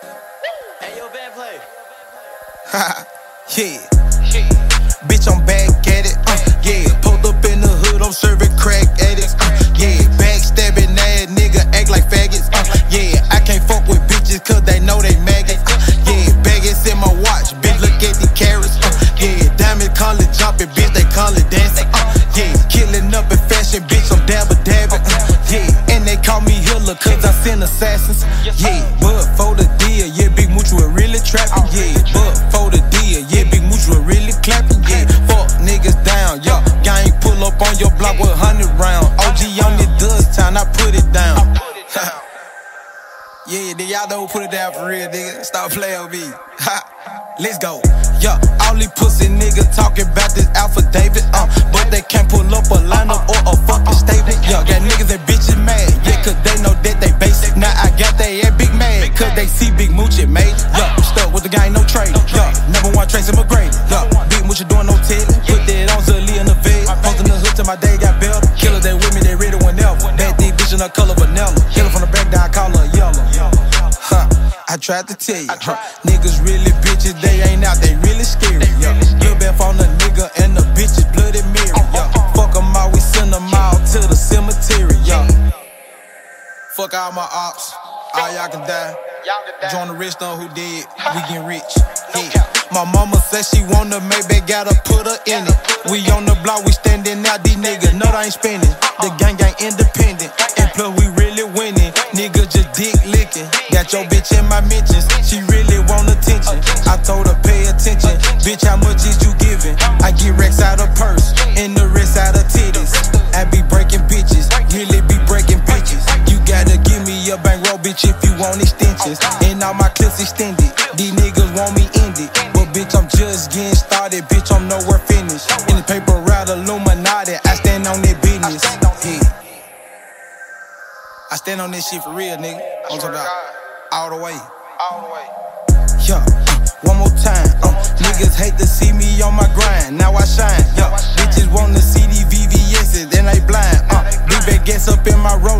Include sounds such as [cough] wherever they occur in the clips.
Hey, yo, play. [laughs] yeah. Bitch, I'm back at it. Uh, yeah. Pulled up in the hood, I'm serving crack addicts. Uh, yeah. Backstabbing ass nigga act like faggots. Uh, yeah. I can't fuck with bitches cause they know they maggots. Uh, yeah. Baguettes in my watch, bitch, look at the carats. Uh, yeah. Diamond call it jumping, bitch, they call it dancing. Uh, yeah. Killing up in fashion, bitch, I'm dabba dabbing. Uh, yeah. And they call me Hitler cause I send assassins. Yeah, then y'all don't put it down for real, nigga. Stop playing with me. Ha, Let's go. Yo, all these pussy niggas tried to tell you, huh. niggas really bitches, they ain't out, they really scary. Yeah. Lil' Beth on the nigga and the bitches bloody mirror. Yeah. Fuck them all, we send them all to the cemetery. Yeah. Fuck all my ops, all y'all can die. Join the rich on who did, we get rich. Yeah. My mama said she wanna maybe gotta put her in it. We on the block, we standing out, these niggas know I ain't spending. The gang gang independent, dick licking. Got your bitch in my mentions, she really want attention. I told her pay attention, bitch how much is you giving? I get racks out of purse, and the rest out of titties. I be breaking bitches, really be breaking bitches. You gotta give me a bankroll, bitch, if you want extensions. And all my clips extended, these niggas want me ended. But bitch, I'm just getting started, bitch, I'm nowhere finished. In the paper route, Illuminati, stand on this shit for real, nigga. I'm talking about all the way. All the way. Yeah, one more time. Uh, niggas hate to see me on my grind. Now I shine. Yeah, bitches want to see these VVS's, then they blind. Uh, big bag gets up in my rollie.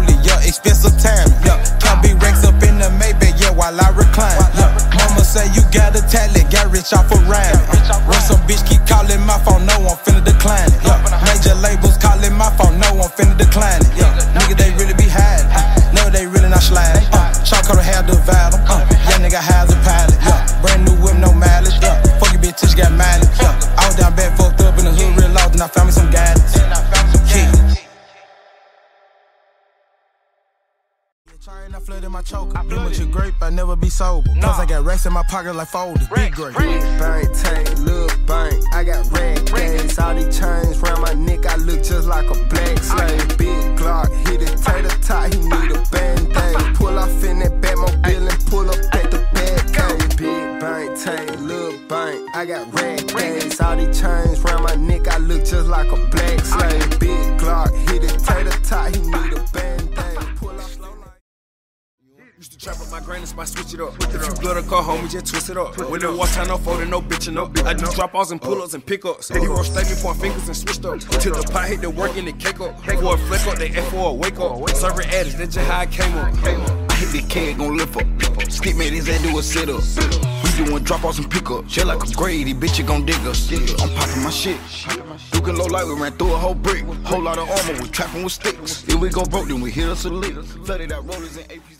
Yeah, nigga has a pilot. Yeah, brand new whip, no mileage. Yeah, fuck your bitch till she got mileage. Yeah, I was down bad, fucked up in the hood, real lost, and I found me some guidance. Trying I flood in my choker. Been with your grape, I never be sober. Cause I got racks in my pocket like folders. Big grape. Bang, tank, little bang. I got red all these chains round my neck. I look just like a black slave. got red things. All these chains round my neck, I look just like a black slave. Big Glock, hit it, tater tot, he need a band-aid. Used to trap with my granny, so switch it up. Switch it if you blow the car, homie, just twist it up. When the was time, no folding, no bitching no, up. I do no. drop offs and pull ups and pick ups. He roll straight, me fingers and switched up. Till the pot hit the work and it cake up. Boy, flick up, they f4, wake up. Serving addicts, that's just how I came up. Came up. 50k gon' lift up. Stick made his head do a sit up. We doing drop offs and pick up. Shit like a grade, Bitch, you gon' dig us. I'm poppin' my shit. Looking low Light. we ran through a whole brick. Whole lot of armor, we trapping with sticks. If we go broke, then we hit us a lick. Flooded out rollers and APs.